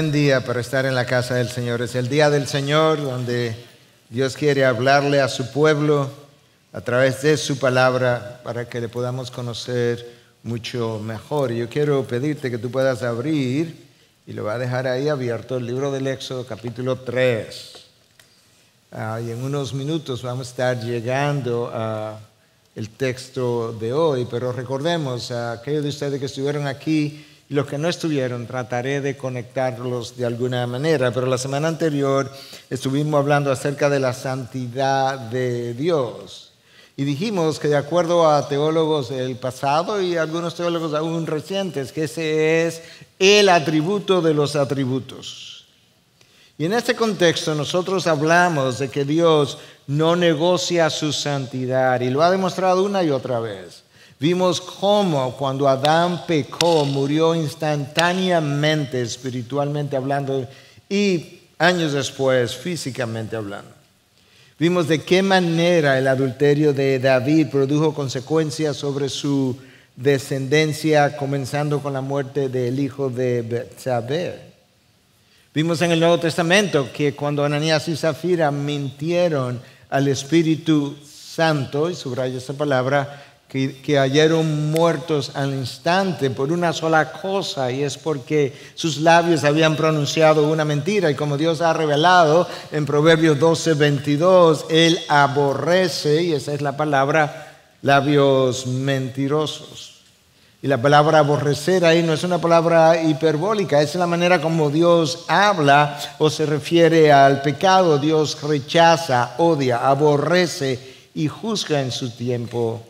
buen día para estar en la casa del Señor. Es el día del Señor donde Dios quiere hablarle a su pueblo a través de su palabra para que le podamos conocer mucho mejor. Yo quiero pedirte que tú puedas abrir, y lo va a dejar ahí abierto, el libro del Éxodo capítulo 3. Ah, y en unos minutos vamos a estar llegando al texto de hoy, pero recordemos a aquellos de ustedes que estuvieron aquí los que no estuvieron, trataré de conectarlos de alguna manera. Pero la semana anterior estuvimos hablando acerca de la santidad de Dios. Y dijimos que de acuerdo a teólogos del pasado y algunos teólogos aún recientes, que ese es el atributo de los atributos. Y en este contexto nosotros hablamos de que Dios no negocia su santidad y lo ha demostrado una y otra vez. Vimos cómo cuando Adán pecó murió instantáneamente, espiritualmente hablando, y años después, físicamente hablando. Vimos de qué manera el adulterio de David produjo consecuencias sobre su descendencia, comenzando con la muerte del hijo de Betsabé. Vimos en el Nuevo Testamento que cuando Ananías y Zafira mintieron al Espíritu Santo, y subraya esa palabra, que, que, muertos al instante por una sola cosa y es porque sus labios habían pronunciado una mentira y como Dios ha revelado en Proverbios 12, 22, Él aborrece, y esa es la palabra, labios mentirosos. Y la palabra aborrecer ahí no es una palabra hiperbólica, es la manera como Dios habla o se refiere al pecado. Dios rechaza, odia, aborrece y juzga en su tiempo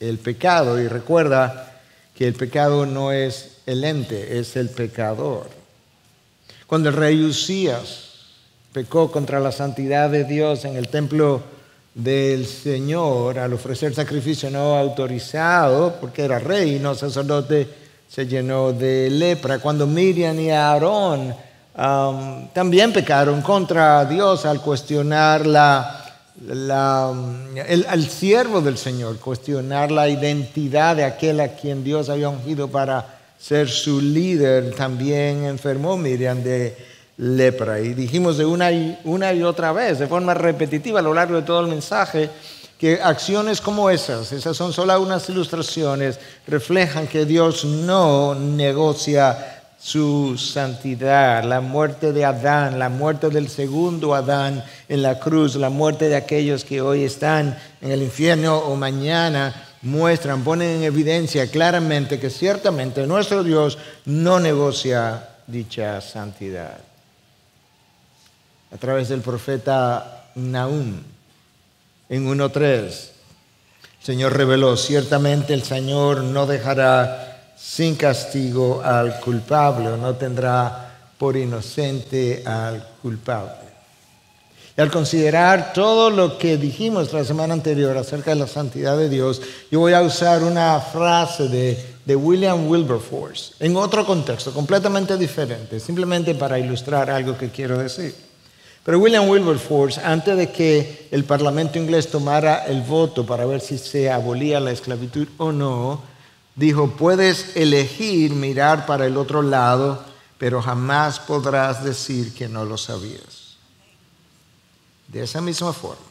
el pecado y recuerda que el pecado no es el ente, es el pecador. Cuando el rey Usías pecó contra la santidad de Dios en el templo del Señor al ofrecer sacrificio no autorizado, porque era rey y no sacerdote, se llenó de lepra. Cuando Miriam y Aarón también pecaron contra Dios al cuestionar la el, al siervo del Señor, cuestionar la identidad de aquel a quien Dios había ungido para ser su líder, también enfermó Miriam de lepra. Y dijimos de una y, una y otra vez, de forma repetitiva a lo largo de todo el mensaje, que acciones como esas, esas son solo unas ilustraciones, reflejan que Dios no negocia su santidad, la muerte de Adán, la muerte del segundo Adán en la cruz, la muerte de aquellos que hoy están en el infierno o mañana, muestran, ponen en evidencia claramente que ciertamente nuestro Dios no negocia dicha santidad. A través del profeta Nahum, en 1.3, el Señor reveló, ciertamente el Señor no dejará sin castigo al culpable o no tendrá por inocente al culpable. Y al considerar todo lo que dijimos la semana anterior acerca de la santidad de Dios, yo voy a usar una frase de, de William Wilberforce en otro contexto, completamente diferente, simplemente para ilustrar algo que quiero decir. Pero William Wilberforce, antes de que el Parlamento inglés tomara el voto para ver si se abolía la esclavitud o no, Dijo, puedes elegir mirar para el otro lado, pero jamás podrás decir que no lo sabías. De esa misma forma.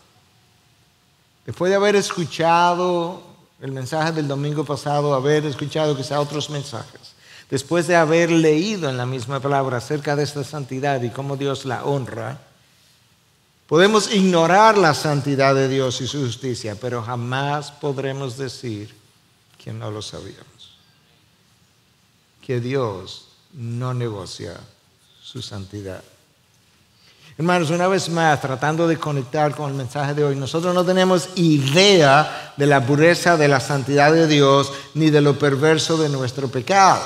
Después de haber escuchado el mensaje del domingo pasado, haber escuchado quizá otros mensajes, después de haber leído en la misma palabra acerca de esta santidad y cómo Dios la honra, podemos ignorar la santidad de Dios y su justicia, pero jamás podremos decir que no lo sabíamos. Que Dios no negocia su santidad. Hermanos, una vez más, tratando de conectar con el mensaje de hoy, nosotros no tenemos idea de la pureza de la santidad de Dios ni de lo perverso de nuestro pecado.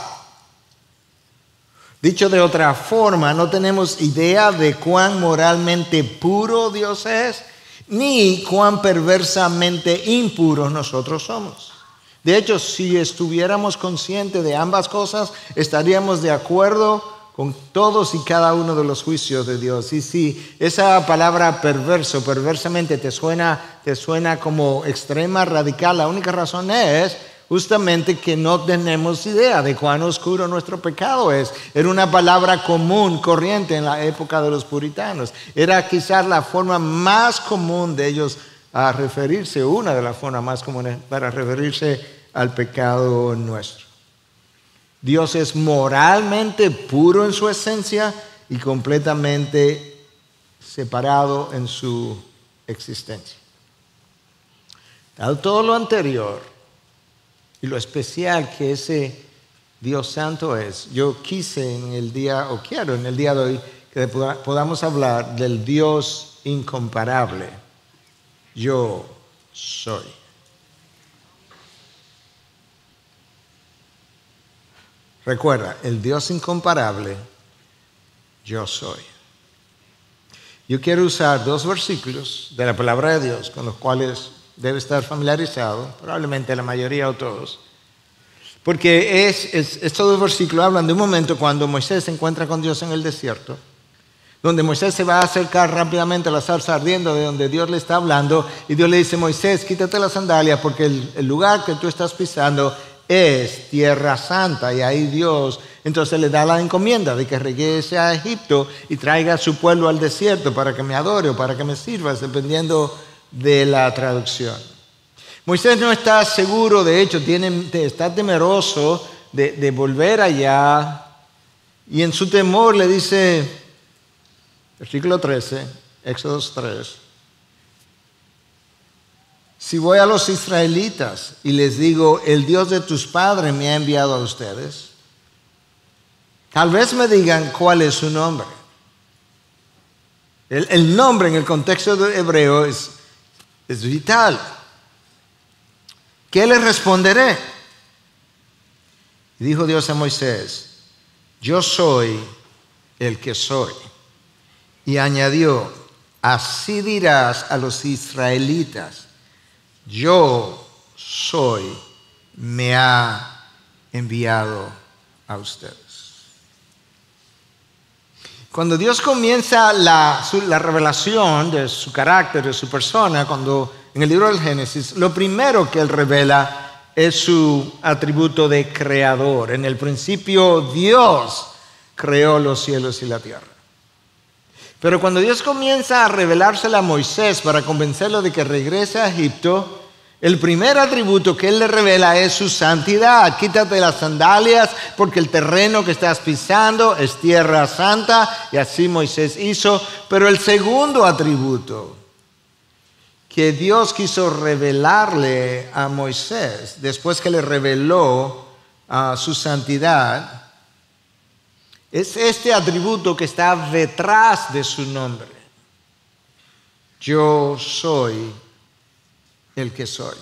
Dicho de otra forma, no tenemos idea de cuán moralmente puro Dios es, ni cuán perversamente impuros nosotros somos. De hecho, si estuviéramos conscientes de ambas cosas, estaríamos de acuerdo con todos y cada uno de los juicios de Dios. Y si esa palabra perverso, perversamente te suena, te suena como extrema, radical, la única razón es justamente que no tenemos idea de cuán oscuro nuestro pecado es. Era una palabra común, corriente en la época de los puritanos. Era quizás la forma más común de ellos a referirse, una de las formas más comunes para referirse al pecado nuestro. Dios es moralmente puro en su esencia y completamente separado en su existencia. Dado todo lo anterior y lo especial que ese Dios Santo es, yo quise en el día, o quiero en el día de hoy, que podamos hablar del Dios incomparable. Yo soy. Recuerda, el Dios incomparable, yo soy. Yo quiero usar dos versículos de la palabra de Dios con los cuales debe estar familiarizado, probablemente la mayoría o todos, porque es, estos dos versículos hablan de un momento cuando Moisés se encuentra con Dios en el desierto, donde Moisés se va a acercar rápidamente a la salsa ardiendo de donde Dios le está hablando y Dios le dice, Moisés, quítate las sandalias porque el lugar que tú estás pisando es tierra santa y ahí Dios entonces le da la encomienda de que regrese a Egipto y traiga a su pueblo al desierto para que me adore o para que me sirva, dependiendo de la traducción. Moisés no está seguro, de hecho, está temeroso de volver allá y en su temor le dice, versículo 13, Éxodo 3, si voy a los israelitas y les digo, el Dios de tus padres me ha enviado a ustedes, tal vez me digan cuál es su nombre. El, nombre en el contexto de hebreo es, es vital. ¿Qué les responderé? Dijo Dios a Moisés, yo soy el que soy. Y añadió, así dirás a los israelitas yo soy, me ha enviado a ustedes. Cuando Dios comienza la, revelación de su carácter, de su persona, cuando en el libro del Génesis, lo primero que Él revela es su atributo de creador. En el principio Dios creó los cielos y la tierra. Pero cuando Dios comienza a revelársela a Moisés para convencerlo de que regrese a Egipto, el primer atributo que Él le revela es su santidad. Quítate las sandalias porque el terreno que estás pisando es tierra santa y así Moisés hizo. Pero el segundo atributo que Dios quiso revelarle a Moisés después que le reveló a su santidad es este atributo que está detrás de su nombre. Yo soy el que soy.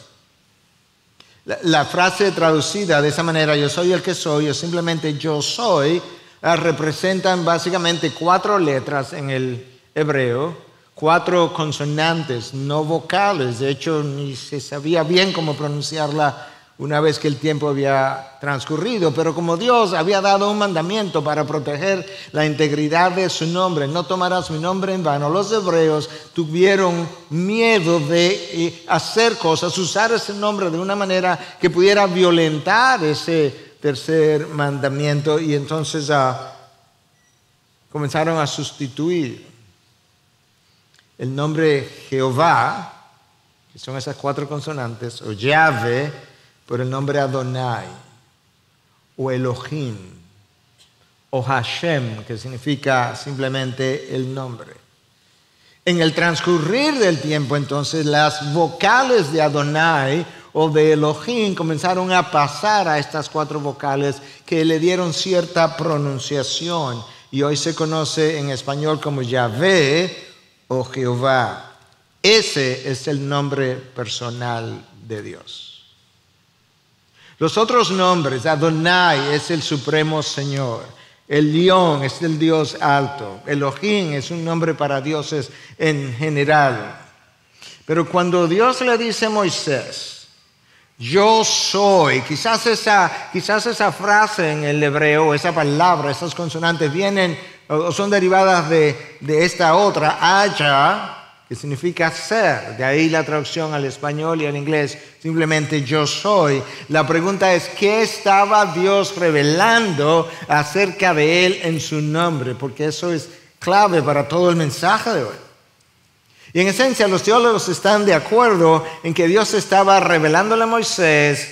La, frase traducida de esa manera, yo soy el que soy, o simplemente yo soy, ah, representan básicamente cuatro letras en el hebreo, cuatro consonantes no vocales. De hecho, ni se sabía bien cómo pronunciarla una vez que el tiempo había transcurrido, pero como Dios había dado un mandamiento para proteger la integridad de su nombre, no tomarás mi nombre en vano, los hebreos tuvieron miedo de eh, hacer cosas, usar ese nombre de una manera que pudiera violentar ese tercer mandamiento y entonces ah, comenzaron a sustituir el nombre Jehová, que son esas cuatro consonantes, o Yahvé, por el nombre Adonai, o Elohim, o Hashem, que significa simplemente el nombre. En el transcurrir del tiempo, entonces, las vocales de Adonai o de Elohim comenzaron a pasar a estas cuatro vocales que le dieron cierta pronunciación y hoy se conoce en español como Yahvé o Jehová. Ese es el nombre personal de Dios. Los otros nombres, Adonai es el supremo Señor, el león es el Dios alto, Elohim es un nombre para dioses en general. Pero cuando Dios le dice a Moisés, yo soy, quizás esa, quizás esa frase en el hebreo, esa palabra, esas consonantes vienen o son derivadas de, de esta otra, haya, significa ser, de ahí la traducción al español y al inglés, simplemente yo soy. La pregunta es, ¿qué estaba Dios revelando acerca de Él en su nombre? Porque eso es clave para todo el mensaje de hoy. Y en esencia los teólogos están de acuerdo en que Dios estaba revelándole a Moisés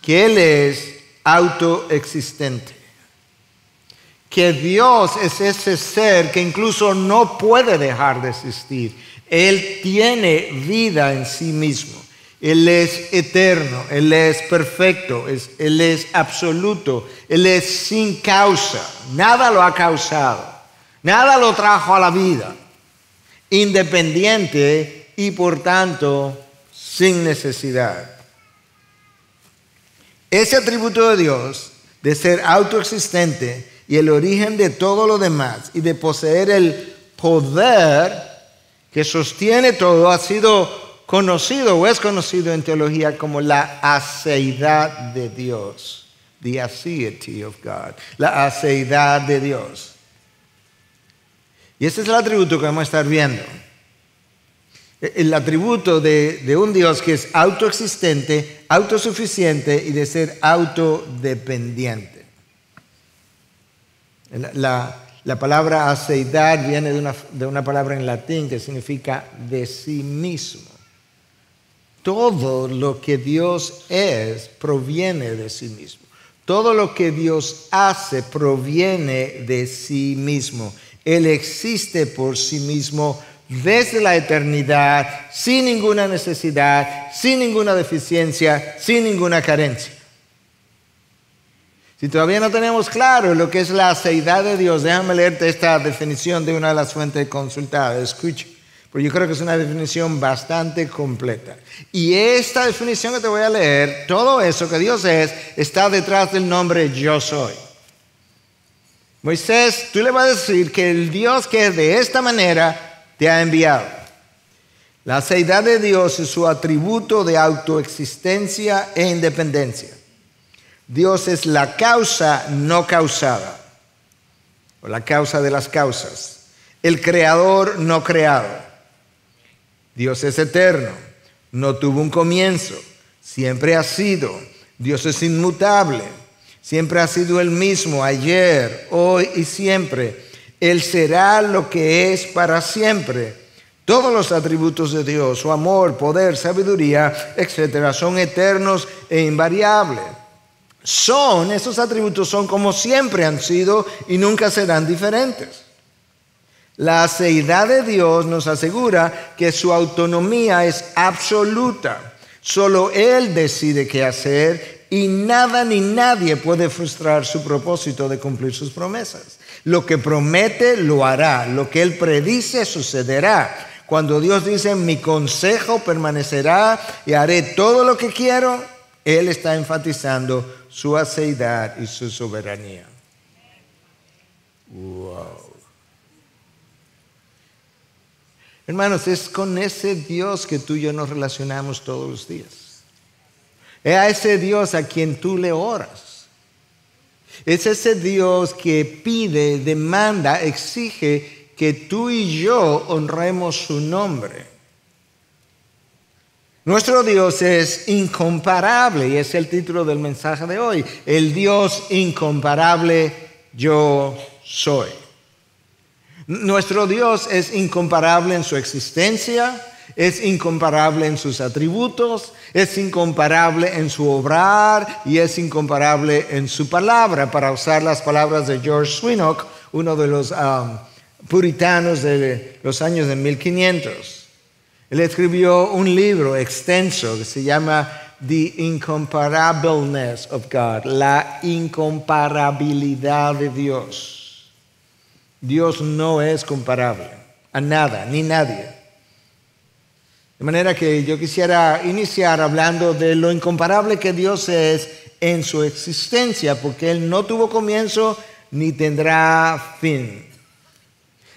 que Él es autoexistente. Que Dios es ese ser que incluso no puede dejar de existir. Él tiene vida en sí mismo. Él es eterno, Él es perfecto, Él es absoluto, Él es sin causa. Nada lo ha causado, nada lo trajo a la vida independiente y por tanto sin necesidad. Ese atributo de Dios, de ser autoexistente y el origen de todo lo demás y de poseer el poder que sostiene todo, ha sido conocido o es conocido en teología como la aceidad de Dios. The aseity of God. La aceidad de Dios. Y ese es el atributo que vamos a estar viendo. El atributo de, un Dios que es autoexistente, autosuficiente y de ser autodependiente. La, palabra aceidad viene de una, de una palabra en latín que significa de sí mismo. Todo lo que Dios es proviene de sí mismo. Todo lo que Dios hace proviene de sí mismo. Él existe por sí mismo desde la eternidad, sin ninguna necesidad, sin ninguna deficiencia, sin ninguna carencia. Si todavía no tenemos claro lo que es la aceidad de Dios, déjame leerte esta definición de una de las fuentes consultadas. Escucha, porque yo creo que es una definición bastante completa. Y esta definición que te voy a leer, todo eso que Dios es, está detrás del nombre yo soy. Moisés, tú le vas a decir que el Dios que es de esta manera te ha enviado. La seidad de Dios es su atributo de autoexistencia e independencia. Dios es la causa no causada, o la causa de las causas, el creador no creado. Dios es eterno, no tuvo un comienzo, siempre ha sido. Dios es inmutable Siempre ha sido el mismo, ayer, hoy y siempre. Él será lo que es para siempre. Todos los atributos de Dios, su amor, poder, sabiduría, etcétera, son eternos e invariables. Son, esos atributos son como siempre han sido y nunca serán diferentes. La aceidad de Dios nos asegura que su autonomía es absoluta. Solo Él decide qué hacer y nada ni nadie puede frustrar su propósito de cumplir sus promesas. Lo que promete lo hará, lo que Él predice sucederá. Cuando Dios dice, mi consejo permanecerá y haré todo lo que quiero, Él está enfatizando su aceidad y su soberanía. Wow. Hermanos, es con ese Dios que tú y yo nos relacionamos todos los días. Es a ese Dios a quien tú le oras. Es ese Dios que pide, demanda, exige que tú y yo honremos su nombre. Nuestro Dios es incomparable y es el título del mensaje de hoy. El Dios incomparable yo soy. Nuestro Dios es incomparable en su existencia, es incomparable en sus atributos, es incomparable en su obrar y es incomparable en su palabra, para usar las palabras de George Swinock, uno de los um, puritanos de los años de 1500. Él escribió un libro extenso que se llama The Incomparableness of God, la incomparabilidad de Dios. Dios no es comparable a nada ni nadie. De manera que yo quisiera iniciar hablando de lo incomparable que Dios es en su existencia, porque Él no tuvo comienzo ni tendrá fin.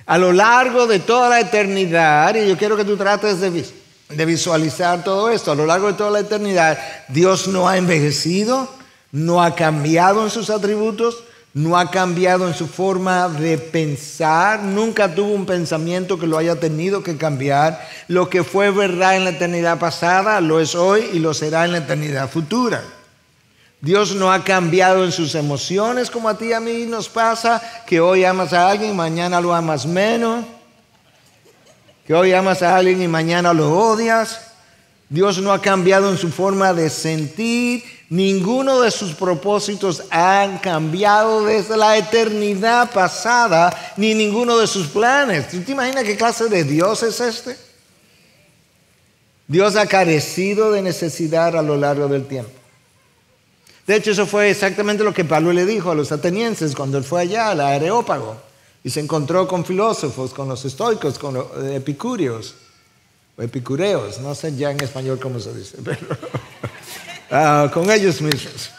A lo largo de toda la eternidad, y yo quiero que tú trates de, visualizar todo esto, a lo largo de toda la eternidad, Dios no ha envejecido, no ha cambiado en sus atributos, no ha cambiado en su forma de pensar, nunca tuvo un pensamiento que lo haya tenido que cambiar. Lo que fue verdad en la eternidad pasada lo es hoy y lo será en la eternidad futura. Dios no ha cambiado en sus emociones como a ti y a mí nos pasa, que hoy amas a alguien y mañana lo amas menos, que hoy amas a alguien y mañana lo odias. Dios no ha cambiado en su forma de sentir, Ninguno de sus propósitos han cambiado desde la eternidad pasada, ni ninguno de sus planes. ¿Tú te imaginas qué clase de Dios es este? Dios ha carecido de necesidad a lo largo del tiempo. De hecho, eso fue exactamente lo que Pablo le dijo a los atenienses cuando él fue allá al Areópago y se encontró con filósofos, con los estoicos, con los epicúreos, o epicureos, no sé ya en español cómo se dice, pero Ah, con ellos mismos.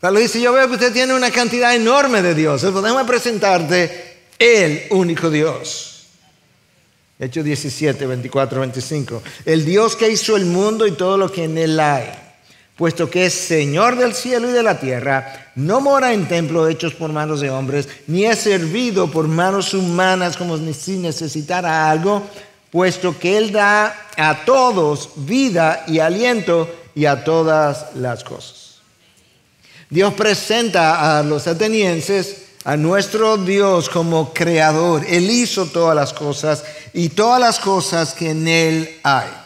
Pablo dice, yo veo que usted tiene una cantidad enorme de dioses, podemos presentarte el único Dios. Hechos 17, 24, 25. El Dios que hizo el mundo y todo lo que en él hay, puesto que es Señor del cielo y de la tierra, no mora en templos hechos por manos de hombres, ni es servido por manos humanas como si necesitara algo, puesto que Él da a todos vida y aliento y a todas las cosas. Dios presenta a los atenienses a nuestro Dios como creador. Él hizo todas las cosas y todas las cosas que en Él hay.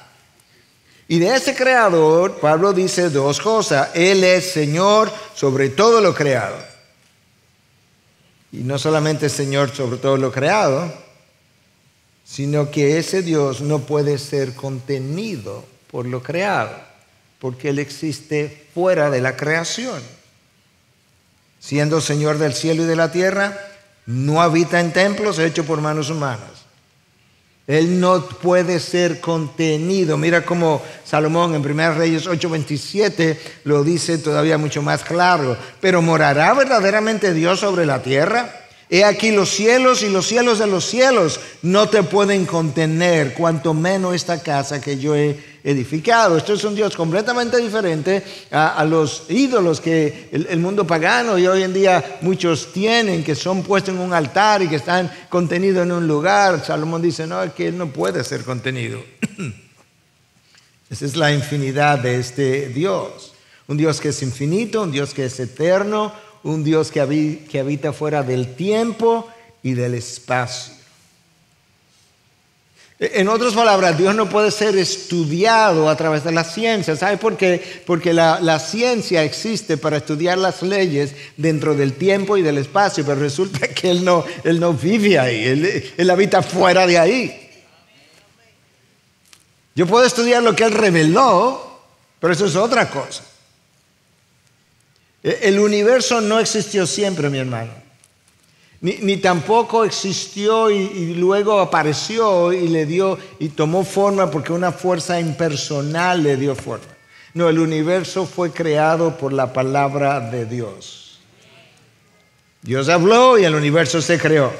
Y de ese creador, Pablo dice dos cosas. Él es Señor sobre todo lo creado. Y no solamente Señor sobre todo lo creado, sino que ese Dios no puede ser contenido por lo creado, porque Él existe fuera de la creación. Siendo Señor del cielo y de la tierra, no habita en templos hechos por manos humanas. Él no puede ser contenido. Mira cómo Salomón en 1 Reyes 8:27 lo dice todavía mucho más claro. Pero morará verdaderamente Dios sobre la tierra. He aquí los cielos y los cielos de los cielos no te pueden contener, cuanto menos esta casa que yo he edificado. Esto es un Dios completamente diferente a, los ídolos que el, mundo pagano y hoy en día muchos tienen, que son puestos en un altar y que están contenidos en un lugar. Salomón dice, no, es que Él no puede ser contenido. Esa es la infinidad de este Dios. Un Dios que es infinito, un Dios que es eterno, un Dios que habita fuera del tiempo y del espacio. En otras palabras, Dios no puede ser estudiado a través de la ciencia. ¿Sabe por qué? Porque la, ciencia existe para estudiar las leyes dentro del tiempo y del espacio, pero resulta que Él no, él no vive ahí, él, él habita fuera de ahí. Yo puedo estudiar lo que Él reveló, pero eso es otra cosa. E, el universo no existió siempre, mi hermano. Ni, tampoco existió y, y, luego apareció y le dio y tomó forma porque una fuerza impersonal le dio forma. No, el universo fue creado por la palabra de Dios. Dios habló y el universo se creó.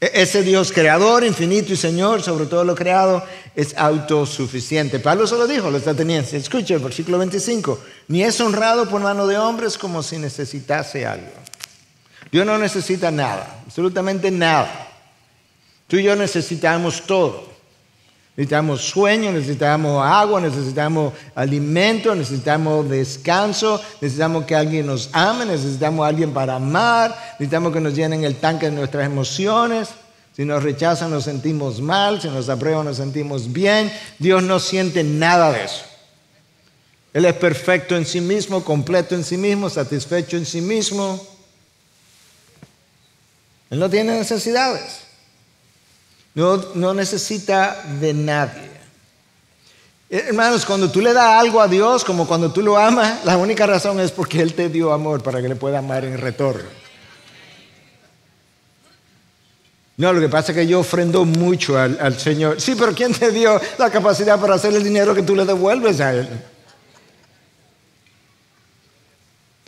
E, ese Dios creador, infinito y Señor sobre todo lo creado, es autosuficiente. Pablo solo dijo, lo está teniendo. Escuche, versículo 25. Ni es honrado por mano de hombres como si necesitase algo. Dios no necesita nada, absolutamente nada. Tú y yo necesitamos todo. Necesitamos sueño, necesitamos agua, necesitamos alimento, necesitamos descanso, necesitamos que alguien nos ame, necesitamos a alguien para amar, necesitamos que nos llenen el tanque de nuestras emociones. Si nos rechazan nos sentimos mal, si nos aprueban nos sentimos bien. Dios no siente nada de eso. Él es perfecto en sí mismo, completo en sí mismo, satisfecho en sí mismo. Él no tiene necesidades. No, necesita de nadie. Hermanos, cuando tú le das algo a Dios, como cuando tú lo amas, la única razón es porque Él te dio amor para que le pueda amar en retorno. No, lo que pasa es que yo ofrendo mucho al, al, Señor. Sí, pero ¿quién te dio la capacidad para hacer el dinero que tú le devuelves a Él?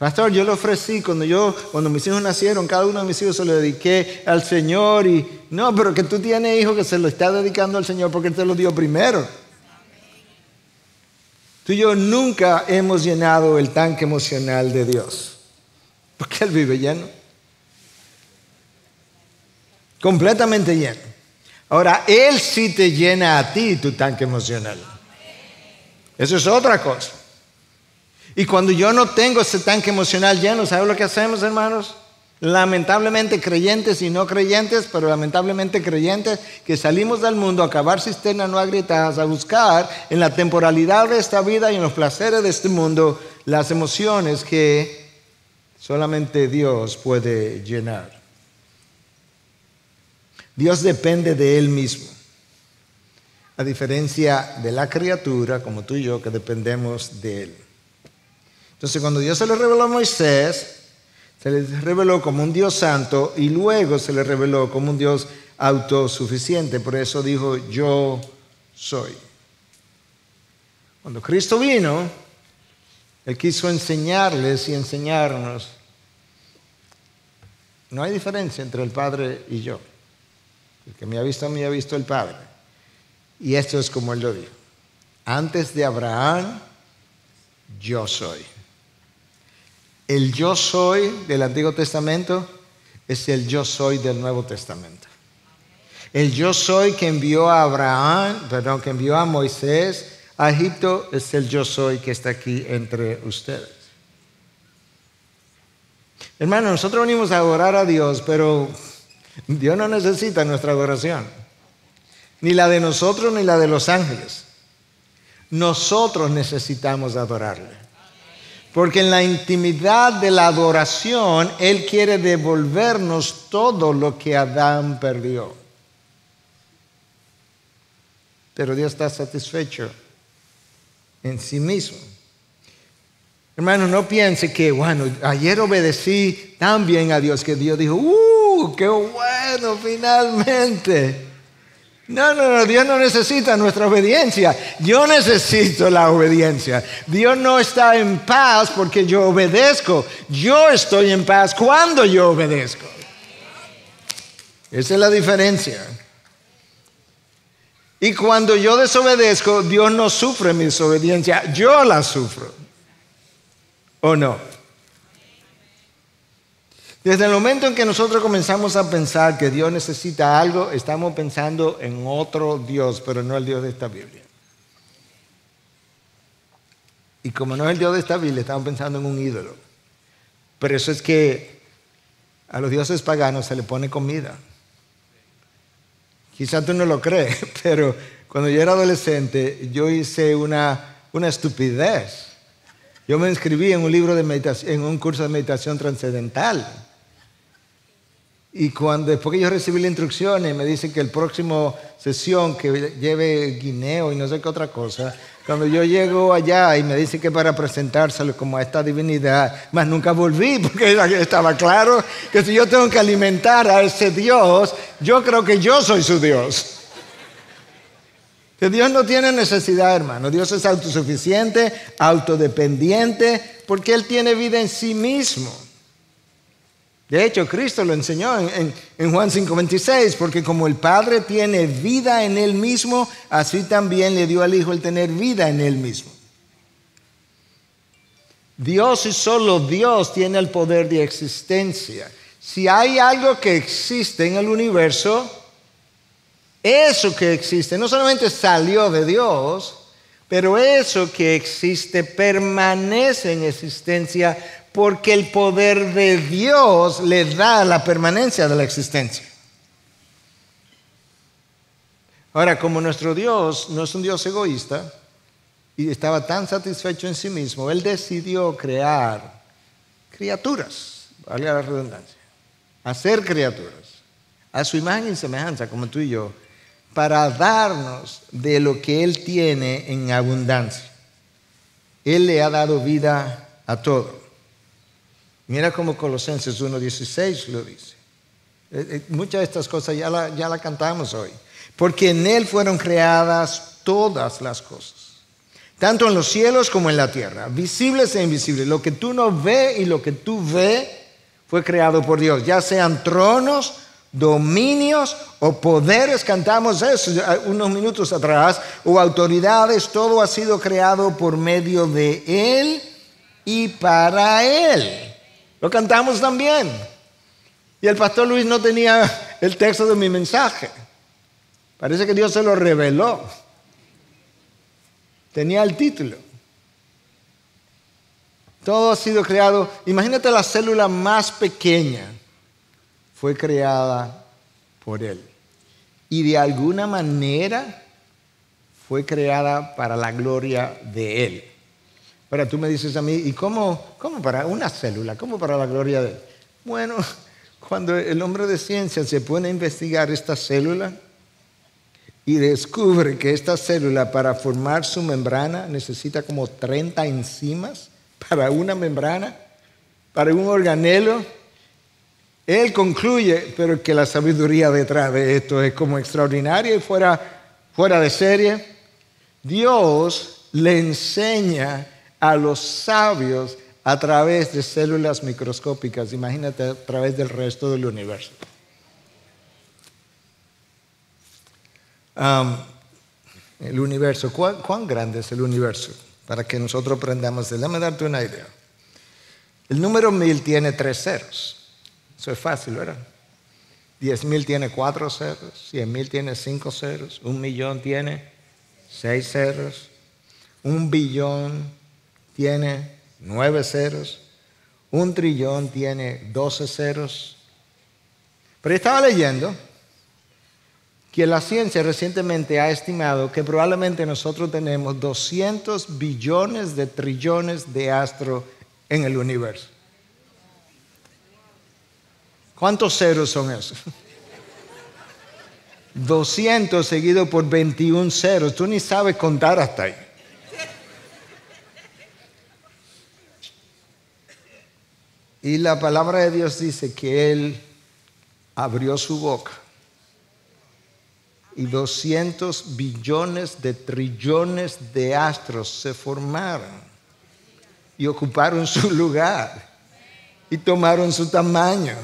Pastor, yo le ofrecí cuando yo, cuando mis hijos nacieron, cada uno de mis hijos se lo dediqué al Señor y no, pero que tú tienes hijos que se lo está dedicando al Señor porque Él te lo dio primero. Tú y yo nunca hemos llenado el tanque emocional de Dios. Porque Él vive lleno. Completamente lleno. Ahora, Él sí te llena a ti tu tanque emocional. Eso es otra cosa. Y cuando yo no tengo ese tanque emocional lleno, ¿sabes lo que hacemos, hermanos? Lamentablemente creyentes y no creyentes, pero lamentablemente creyentes que salimos del mundo a cavar cisternas no agrietadas, a buscar en la temporalidad de esta vida y en los placeres de este mundo las emociones que solamente Dios puede llenar. Dios depende de Él mismo, a diferencia de la criatura como tú y yo que dependemos de Él. Entonces cuando Dios se le reveló a Moisés, se le reveló como un Dios santo y luego se le reveló como un Dios autosuficiente. Por eso dijo, yo soy. Cuando Cristo vino, Él quiso enseñarles y enseñarnos. No hay diferencia entre el Padre y yo. El que me ha visto mí ha visto el Padre. Y esto es como Él lo dijo. Antes de Abraham, yo soy. El yo soy del Antiguo Testamento es el yo soy del Nuevo Testamento. El yo soy que envió a Abraham, perdón, que envió a Moisés a Egipto es el yo soy que está aquí entre ustedes. Hermano, nosotros venimos a adorar a Dios, pero Dios no necesita nuestra adoración, ni la de nosotros ni la de los ángeles. Nosotros necesitamos adorarle. Porque en la intimidad de la adoración, Él quiere devolvernos todo lo que Adán perdió. Pero Dios está satisfecho en sí mismo. Hermano, no piense que, bueno, ayer obedecí tan bien a Dios que Dios dijo, ¡uh! ¡Qué bueno, finalmente! No, no, no, Dios no necesita nuestra obediencia. Yo necesito la obediencia. Dios no está en paz porque yo obedezco. Yo estoy en paz cuando yo obedezco. Esa es la diferencia. Y cuando yo desobedezco, Dios no sufre mi desobediencia, yo la sufro. ¿O no? Desde el momento en que nosotros comenzamos a pensar que Dios necesita algo, estamos pensando en otro Dios, pero no el Dios de esta Biblia. Y como no es el Dios de esta Biblia, estamos pensando en un ídolo. Pero eso es que a los dioses paganos se le pone comida. Quizás tú no lo crees, pero cuando yo era adolescente, yo hice una, una estupidez. Yo me inscribí en un de meditación, en un curso de meditación trascendental. Y cuando después que yo recibí las instrucciones, me dicen que el próximo sesión que lleve guineo y no sé qué otra cosa, cuando yo llego allá y me dicen que para presentárselo como a esta divinidad, más nunca volví porque estaba claro que si yo tengo que alimentar a ese Dios, yo creo que yo soy su Dios. Que Dios no tiene necesidad, hermano. Dios es autosuficiente, autodependiente, porque Él tiene vida en sí mismo. De hecho, Cristo lo enseñó en, Juan 5:26, porque como el Padre tiene vida en Él mismo, así también le dio al Hijo el tener vida en Él mismo. Dios y solo Dios tiene el poder de existencia. Si hay algo que existe en el universo, eso que existe no solamente salió de Dios, pero eso que existe permanece en existencia porque el poder de Dios le da la permanencia de la existencia. Ahora, como nuestro Dios no es un Dios egoísta y estaba tan satisfecho en sí mismo, Él decidió crear criaturas, valga la redundancia, hacer criaturas a su imagen y semejanza, como tú y yo, para darnos de lo que Él tiene en abundancia. Él le ha dado vida a todo. Mira como Colosenses 1.16 lo dice. Eh, eh, muchas de estas cosas ya la, ya la cantamos hoy. Porque en Él fueron creadas todas las cosas. Tanto en los cielos como en la tierra. Visibles e invisibles. Lo que tú no ves y lo que tú ves fue creado por Dios. Ya sean tronos, dominios o poderes, cantamos eso unos minutos atrás, o autoridades, todo ha sido creado por medio de Él y para Él. Lo cantamos también. Y el pastor Luis no tenía el texto de mi mensaje. Parece que Dios se lo reveló. Tenía el título. Todo ha sido creado. Imagínate la célula más pequeña. Fue creada por Él. Y de alguna manera fue creada para la gloria de Él. Pero tú me dices a mí, ¿y cómo, cómo para una célula? ¿Cómo para la gloria de Él? Bueno, cuando el hombre de ciencia se pone a investigar esta célula y descubre que esta célula para formar su membrana necesita como 30 enzimas para una membrana, para un organelo, él concluye, pero que la sabiduría detrás de esto es como extraordinaria y fuera, fuera de serie. Dios le enseña a los sabios a través de células microscópicas, imagínate a través del resto del universo. el universo, ¿cuán, grande es el universo? Para que nosotros aprendamos, déjame darte una idea. El número mil tiene tres ceros. Eso es fácil, ¿verdad? Diez mil tiene cuatro ceros, cien mil tiene cinco ceros, un millón tiene seis ceros, un billón tiene nueve ceros, un trillón tiene doce ceros. Pero estaba leyendo que la ciencia recientemente ha estimado que probablemente nosotros tenemos 200 billones de trillones de astros en el universo. ¿Cuántos ceros son esos? 200 seguido por 21 ceros. Tú ni sabes contar hasta ahí. Y la palabra de Dios dice que Él abrió su boca y 200 billones de trillones de astros se formaron y ocuparon su lugar y tomaron su tamaño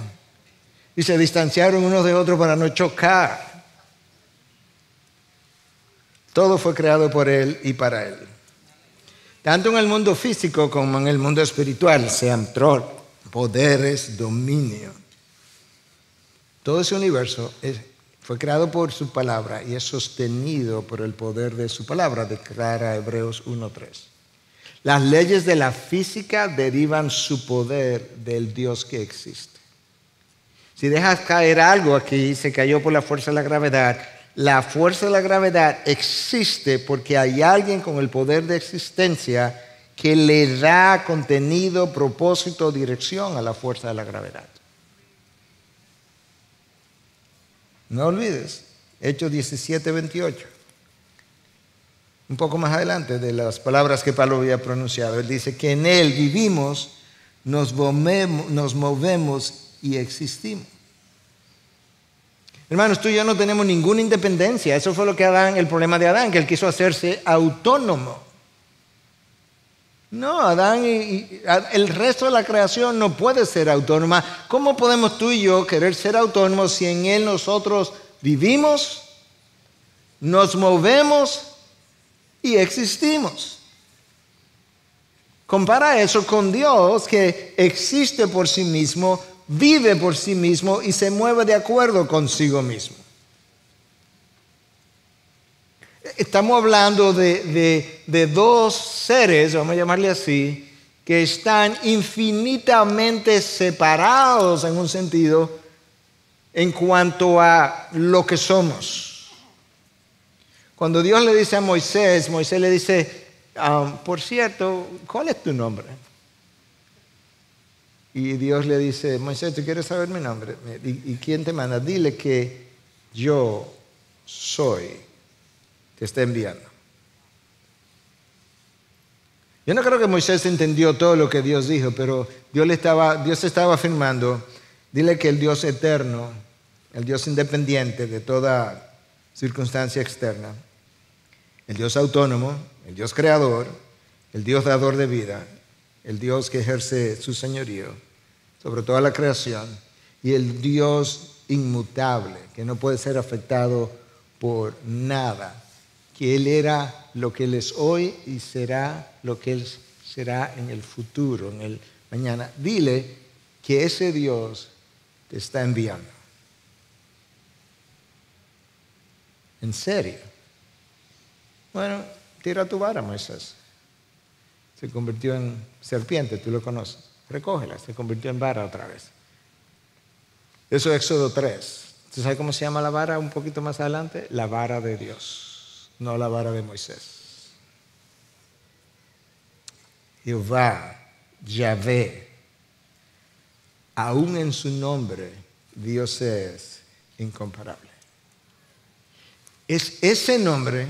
y se distanciaron unos de otros para no chocar. Todo fue creado por Él y para Él. Tanto en el mundo físico como en el mundo espiritual, sean troll poderes, dominio. Todo ese universo fue creado por su palabra y es sostenido por el poder de su palabra, declara Hebreos 1.3. Las leyes de la física derivan su poder del Dios que existe. Si dejas caer algo aquí, se cayó por la fuerza de la gravedad, la fuerza de la gravedad existe porque hay alguien con el poder de existencia que le da contenido, propósito, dirección a la fuerza de la gravedad. No olvides, Hechos 17, 28. Un poco más adelante de las palabras que Pablo había pronunciado. Él dice que en Él vivimos, nos movemos, nos movemos y existimos. Hermanos, tú y yo no tenemos ninguna independencia. Eso fue lo que Adán, el problema de Adán, que él quiso hacerse autónomo. No, Adán y, el resto de la creación no puede ser autónoma. ¿Cómo podemos tú y yo querer ser autónomos si en Él nosotros vivimos, nos movemos y existimos? Compara eso con Dios que existe por sí mismo, vive por sí mismo y se mueve de acuerdo consigo mismo. Estamos hablando de, dos seres, vamos a llamarle así, que están infinitamente separados en un sentido en cuanto a lo que somos. Cuando Dios le dice a Moisés, Moisés le dice, ah, por cierto, ¿cuál es tu nombre? Y Dios le dice, Moisés, ¿tú quieres saber mi nombre? ¿Y, y quién te manda? Dile que yo soy te está enviando. Yo no creo que Moisés entendió todo lo que Dios dijo, pero Dios, le estaba, Dios estaba afirmando, dile que el Dios eterno, el Dios independiente de toda circunstancia externa, el Dios autónomo, el Dios creador, el Dios dador de vida, el Dios que ejerce su señorío sobre toda la creación y el Dios inmutable, que no puede ser afectado por nada que Él era lo que Él es hoy y será lo que Él será en el futuro, en el mañana. Dile que ese Dios te está enviando. ¿En serio? Bueno, tira tu vara, Moisés. Se convirtió en serpiente, tú lo conoces. Recógela, se convirtió en vara otra vez. Eso es Éxodo 3. ¿Tú sabes cómo se llama la vara un poquito más adelante? La vara de Dios, no la vara de Moisés. Jehová, Yahvé, aún en su nombre, Dios es incomparable. Es ese nombre,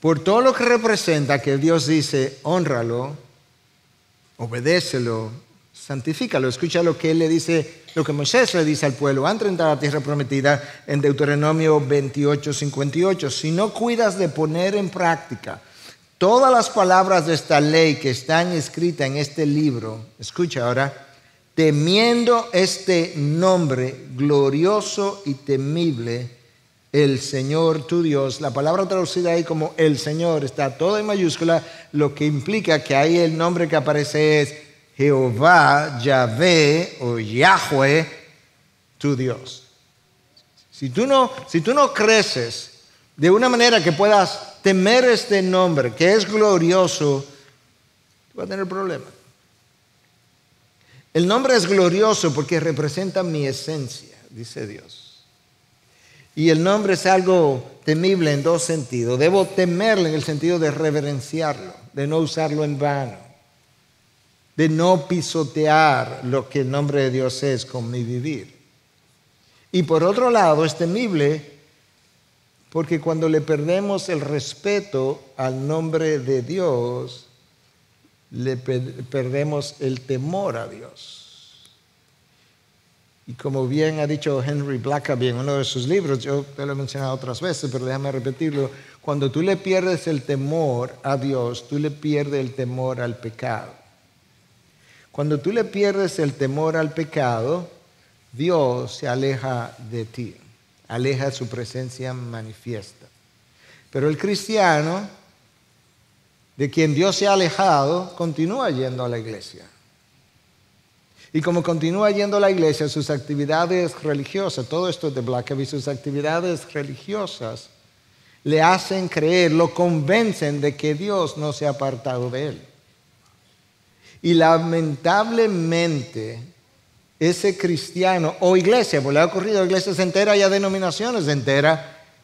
por todo lo que representa, que Dios dice, honralo, obedécelo, santifícalo. Escucha lo que él le dice, lo que Moisés le dice al pueblo antes de entrar a la tierra prometida en Deuteronomio 28, 58. Si no cuidas de poner en práctica todas las palabras de esta ley que están escritas en este libro, escucha ahora, temiendo este nombre glorioso y temible, el Señor tu Dios. La palabra traducida ahí como el Señor está todo en mayúscula, lo que implica que ahí el nombre que aparece es Jehová, Yahvé o Yahweh, tu Dios. Si tú no, creces de una manera que puedas temer este nombre, que es glorioso, tú vas a tener problemas. El nombre es glorioso porque representa mi esencia, dice Dios. Y el nombre es algo temible en dos sentidos. Debo temerle en el sentido de reverenciarlo, de no usarlo en vano, de no pisotear lo que el nombre de Dios es con mi vivir. Y por otro lado, es temible porque cuando le perdemos el respeto al nombre de Dios, le perdemos el temor a Dios. Y como bien ha dicho Henry Blackaby en uno de sus libros, yo te lo he mencionado otras veces, pero déjame repetirlo, cuando tú le pierdes el temor a Dios, tú le pierdes el temor al pecado. Cuando tú le pierdes el temor al pecado, Dios se aleja de ti, aleja su presencia manifiesta. Pero el cristiano, de quien Dios se ha alejado, continúa yendo a la iglesia. Y como continúa yendo a la iglesia, sus actividades religiosas, todo esto de Blackaby, sus actividades religiosas le hacen creer, lo convencen de que Dios no se ha apartado de él. Y lamentablemente, ese cristiano o iglesia, porque le ha ocurrido a iglesias enteras y a denominaciones enteras,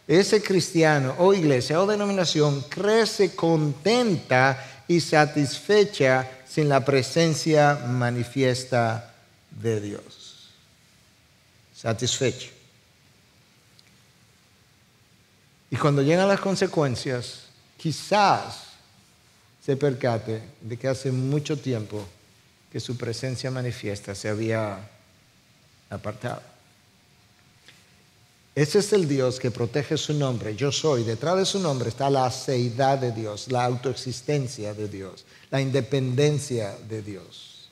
ese cristiano o iglesia o denominación crece contenta y satisfecha sin la presencia manifiesta de Dios. Satisfecho. Y cuando llegan las consecuencias, quizás se percate de que hace mucho tiempo que su presencia manifiesta se había apartado. Ese es el Dios que protege su nombre. Yo soy. Detrás de su nombre está la seidad de Dios, la autoexistencia de Dios, la independencia de Dios.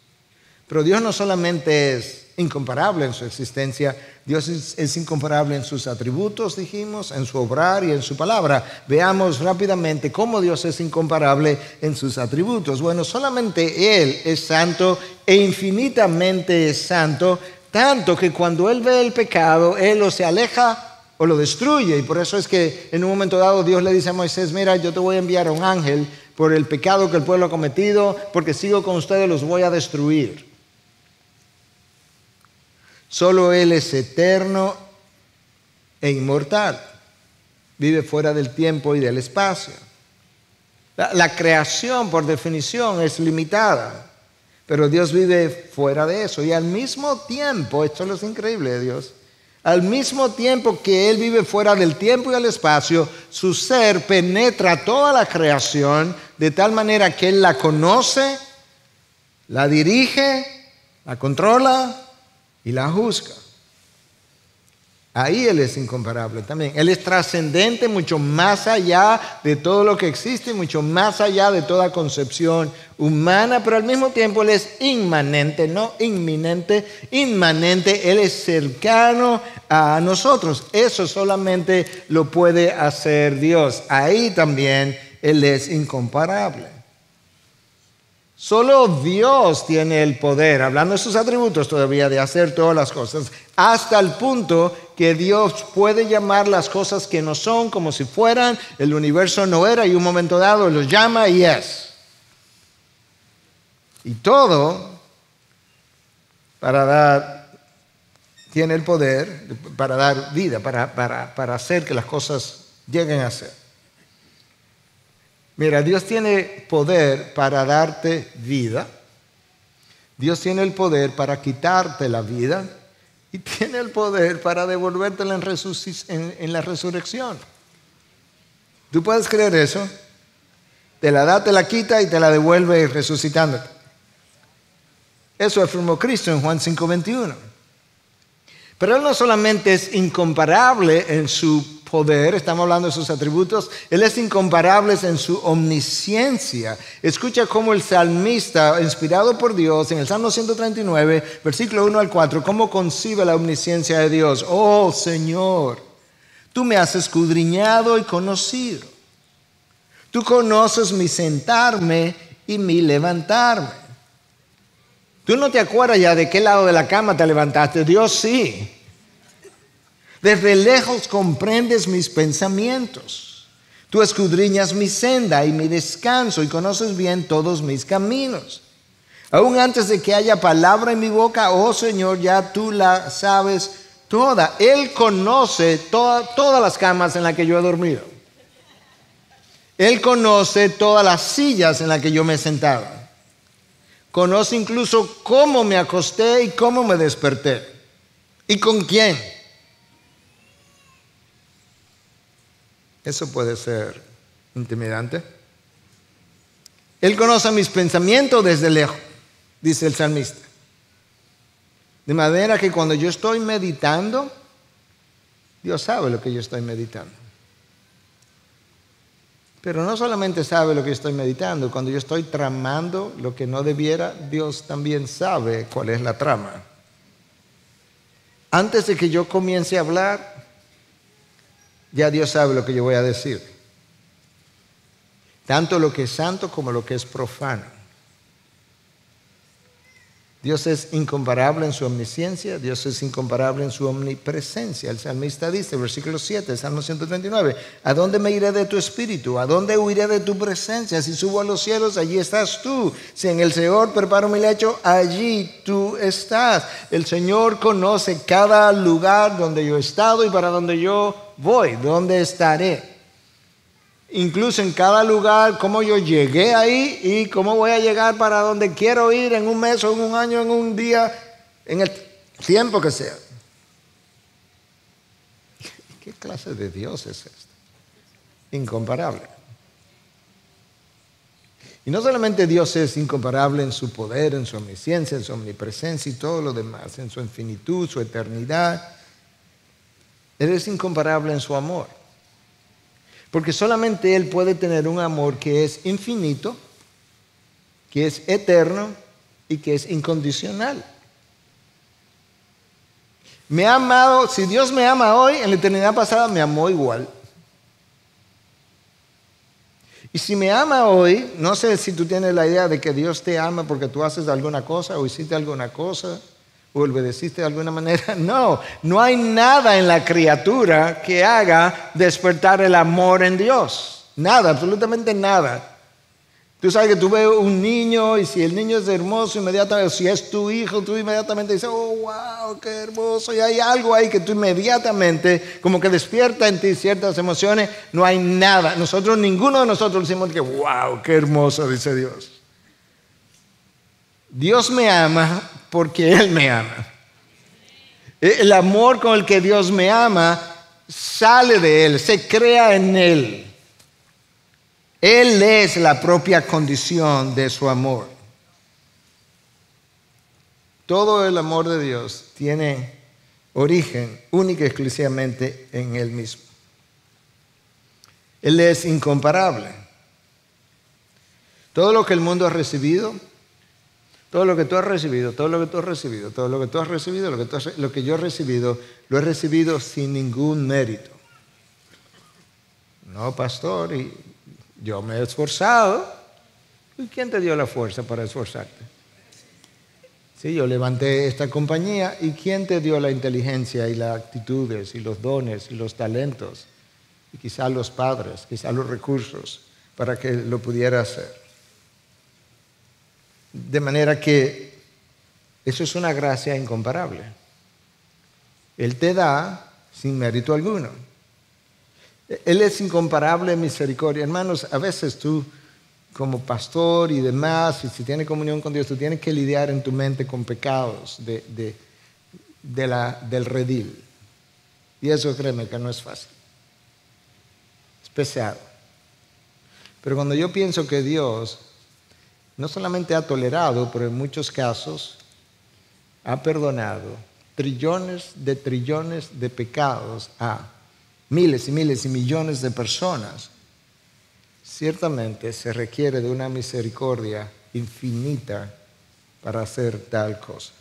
Pero Dios no solamente es incomparable en su existencia, Dios es, incomparable en sus atributos, dijimos, en su obrar y en su palabra. Veamos rápidamente cómo Dios es incomparable en sus atributos. Bueno, solamente Él es santo e infinitamente es santo, tanto que cuando Él ve el pecado, Él o se aleja o lo destruye. Y por eso es que en un momento dado Dios le dice a Moisés, mira, yo te voy a enviar a un ángel por el pecado que el pueblo ha cometido, porque sigo con ustedes, los voy a destruir. Solo Él es eterno e inmortal. Vive fuera del tiempo y del espacio. la creación, por definición, es limitada. Pero Dios vive fuera de eso. Y al mismo tiempo, esto es lo increíble de Dios, al mismo tiempo que Él vive fuera del tiempo y el espacio, su ser penetra toda la creación de tal manera que Él la conoce, la dirige, la controla y la juzga. Ahí Él es incomparable también. Él es trascendente mucho más allá de todo lo que existe, mucho más allá de toda concepción humana, pero al mismo tiempo Él es inmanente, no inminente, inmanente. Él es cercano a nosotros. Eso solamente lo puede hacer Dios. Ahí también Él es incomparable. Solo Dios tiene el poder, hablando de sus atributos todavía, de hacer todas las cosas, hasta el punto que Dios puede llamar las cosas que no son como si fueran, el universo no era y un momento dado los llama y es. Y todo para dar, tiene el poder para dar vida, para, para, para hacer que las cosas lleguen a ser. Mira, Dios tiene poder para darte vida. Dios tiene el poder para quitarte la vida y tiene el poder para devolvértela en, en, la resurrección. ¿Tú puedes creer eso? Te la da, te la quita y te la devuelve resucitándote. Eso afirmó Cristo en Juan 5:21. Pero Él no solamente es incomparable en su poder, estamos hablando de sus atributos, Él es incomparable en su omnisciencia. Escucha cómo el salmista, inspirado por Dios, en el Salmo 139, versículo 1 al 4, cómo concibe la omnisciencia de Dios. Oh Señor, tú me has escudriñado y conocido. Tú conoces mi sentarme y mi levantarme. Tú no te acuerdas ya de qué lado de la cama te levantaste, Dios sí. Desde lejos comprendes mis pensamientos. Tú escudriñas mi senda y mi descanso y conoces bien todos mis caminos. Aún antes de que haya palabra en mi boca, oh Señor, ya tú la sabes toda. Él conoce todas las camas en las que yo he dormido. Él conoce todas las sillas en las que yo me he sentado. Conoce incluso cómo me acosté y cómo me desperté. ¿Y con quién? Eso puede ser intimidante. Él conoce mis pensamientos desde lejos, dice el salmista. De manera que cuando yo estoy meditando, Dios sabe lo que yo estoy meditando. Pero no solamente sabe lo que estoy meditando, cuando yo estoy tramando lo que no debiera, Dios también sabe cuál es la trama. Antes de que yo comience a hablar, ya Dios sabe lo que yo voy a decir. Tanto lo que es santo como lo que es profano. Dios es incomparable en su omnisciencia, Dios es incomparable en su omnipresencia. El salmista dice, versículo 7, Salmo 139, ¿a dónde me iré de tu espíritu? ¿A dónde huiré de tu presencia? Si subo a los cielos, allí estás tú. Si en el Señor preparo mi lecho, allí tú estás. El Señor conoce cada lugar donde yo he estado y para donde yo voy, dónde estaré incluso en cada lugar, cómo yo llegué ahí y cómo voy a llegar para donde quiero ir en un mes o en un año, en un día, en el tiempo que sea. ¿Qué clase de Dios es este? Incomparable. Y no solamente Dios es incomparable en su poder, en su omnisciencia, en su omnipresencia y todo lo demás, en su infinitud, su eternidad. Él es incomparable en su amor. Porque solamente Él puede tener un amor que es infinito, que es eterno y que es incondicional. Me ha amado, si Dios me ama hoy, en la eternidad pasada me amó igual. Y si me ama hoy, no sé si tú tienes la idea de que Dios te ama porque tú haces alguna cosa o hiciste alguna cosa o obedeciste de alguna manera. No, no hay nada en la criatura que haga despertar el amor en Dios. Nada, absolutamente nada. Tú sabes que tú ves un niño y si el niño es hermoso, inmediatamente, si es tu hijo, tú inmediatamente dices, oh, wow, qué hermoso. Y hay algo ahí que tú inmediatamente, como que despierta en ti ciertas emociones. No hay nada. Nosotros, ninguno de nosotros decimos que, wow, qué hermoso, dice Dios. Dios me ama porque Él me ama. El amor con el que Dios me ama sale de Él, se crea en Él. Él es la propia condición de su amor. Todo el amor de Dios tiene origen única y exclusivamente en Él mismo. Él es incomparable. Todo lo que el mundo ha recibido, todo lo que tú has recibido, todo lo que tú has recibido, todo lo que tú has recibido, lo que, lo que yo he recibido, lo he recibido sin ningún mérito. No, pastor, y yo me he esforzado. ¿Y quién te dio la fuerza para esforzarte? Sí, yo levanté esta compañía y ¿quién te dio la inteligencia y las actitudes y los dones y los talentos? Y quizás los padres, quizás los recursos para que lo pudiera hacer. De manera que eso es una gracia incomparable. Él te da sin mérito alguno. Él es incomparable en misericordia. Hermanos, a veces tú como pastor y demás, y si tienes comunión con Dios, tú tienes que lidiar en tu mente con pecados de, la, del redil. Y eso créeme que no es fácil. Es pesado. Pero cuando yo pienso que Dios no solamente ha tolerado, pero en muchos casos ha perdonado trillones de trillones de pecados a miles y miles y millones de personas, ciertamente se requiere de una misericordia infinita para hacer tal cosa.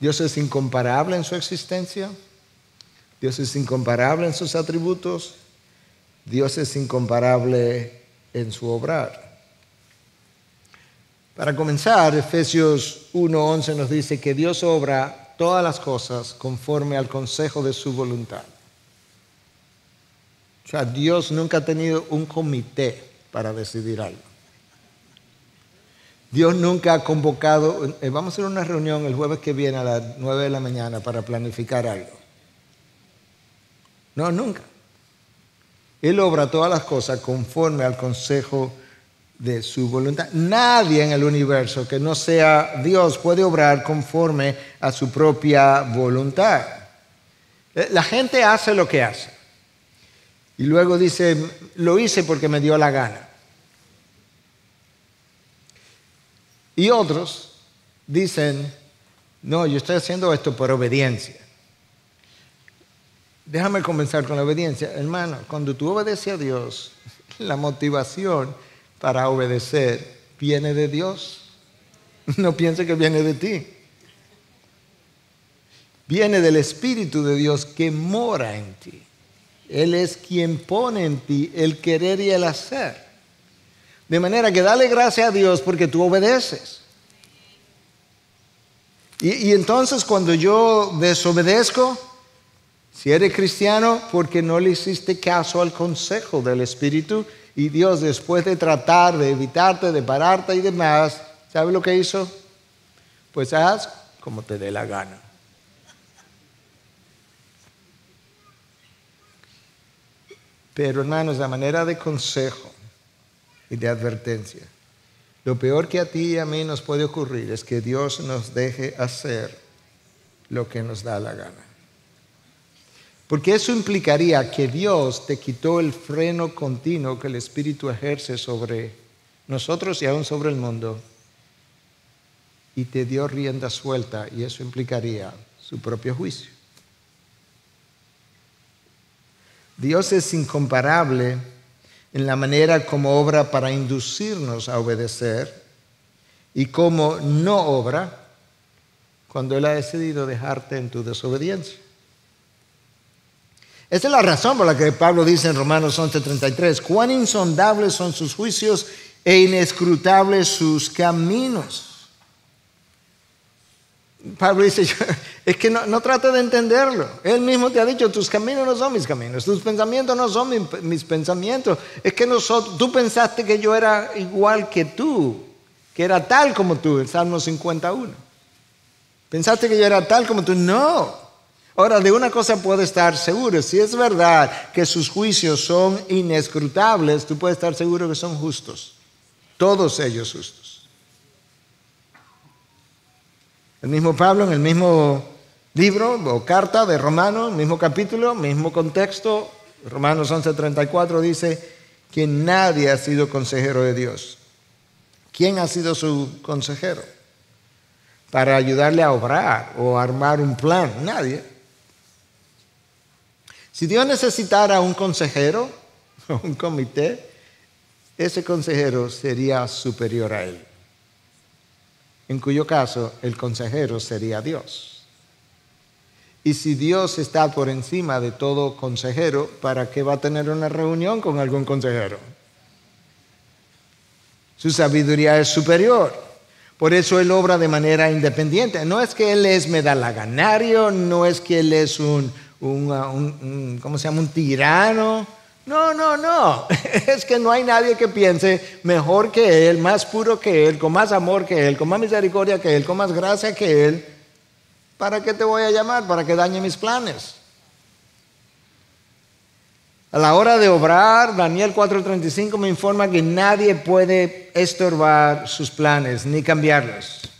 Dios es incomparable en su existencia, Dios es incomparable en sus atributos, Dios es incomparable en su obrar. Para comenzar, Efesios 1:11 nos dice que Dios obra todas las cosas conforme al consejo de su voluntad. O sea, Dios nunca ha tenido un comité para decidir algo. Dios nunca ha convocado, eh, vamos a hacer una reunión el jueves que viene a las 9 de la mañana para planificar algo. No, nunca. Él obra todas las cosas conforme al consejo de su voluntad. Nadie en el universo que no sea Dios puede obrar conforme a su propia voluntad. Eh, la gente hace lo que hace. Y luego dice, lo hice porque me dio la gana. Y otros dicen, no, yo estoy haciendo esto por obediencia. Déjame comenzar con la obediencia. Hermano, cuando tú obedeces a Dios, la motivación para obedecer viene de Dios. No piense que viene de ti. Viene del Espíritu de Dios que mora en ti. Él es quien pone en ti el querer y el hacer. De manera que dale gracias a Dios porque tú obedeces. Y, y, entonces cuando yo desobedezco, si eres cristiano, porque no le hiciste caso al consejo del Espíritu y Dios después de tratar de evitarte, de pararte y demás, ¿sabe lo que hizo? Pues haz como te dé la gana. Pero hermanos, la manera de consejo y de advertencia, lo peor que a ti y a mí nos puede ocurrir es que Dios nos deje hacer lo que nos da la gana. Porque eso implicaría que Dios te quitó el freno continuo que el Espíritu ejerce sobre nosotros y aún sobre el mundo y te dio rienda suelta y eso implicaría su propio juicio. Dios es incomparable en la manera como obra para inducirnos a obedecer y como no obra cuando Él ha decidido dejarte en tu desobediencia. Esa es la razón por la que Pablo dice en Romanos 11:33, cuán insondables son sus juicios e inescrutables sus caminos. Pablo dice, es que no, no trata de entenderlo. Él mismo te ha dicho, tus caminos no son mis caminos, tus pensamientos no son mis, pensamientos. Es que tú pensaste que yo era igual que tú, que era tal como tú, el Salmo 51. Pensaste que yo era tal como tú. No. Ahora, de una cosa puedo estar seguro, si es verdad que sus juicios son inescrutables, tú puedes estar seguro que son justos, todos ellos justos. El mismo Pablo en el mismo libro o carta de Romanos, mismo capítulo, mismo contexto, Romanos 11:34 dice que nadie ha sido consejero de Dios. ¿Quién ha sido su consejero? Para ayudarle a obrar o armar un plan. Nadie. Si Dios necesitara un consejero o un comité, ese consejero sería superior a él en cuyo caso el consejero sería Dios. Y si Dios está por encima de todo consejero, ¿para qué va a tener una reunión con algún consejero? Su sabiduría es superior. Por eso Él obra de manera independiente. No es que Él es medalaganario, no es que Él es un, un, ¿cómo se llama? Un tirano. No, no, no. Es que no hay nadie que piense mejor que Él, más puro que Él, con más amor que Él, con más misericordia que Él, con más gracia que Él. ¿Para qué te voy a llamar? Para que dañe mis planes. A la hora de obrar, Daniel 4:35 me informa que nadie puede estorbar sus planes ni cambiarlos.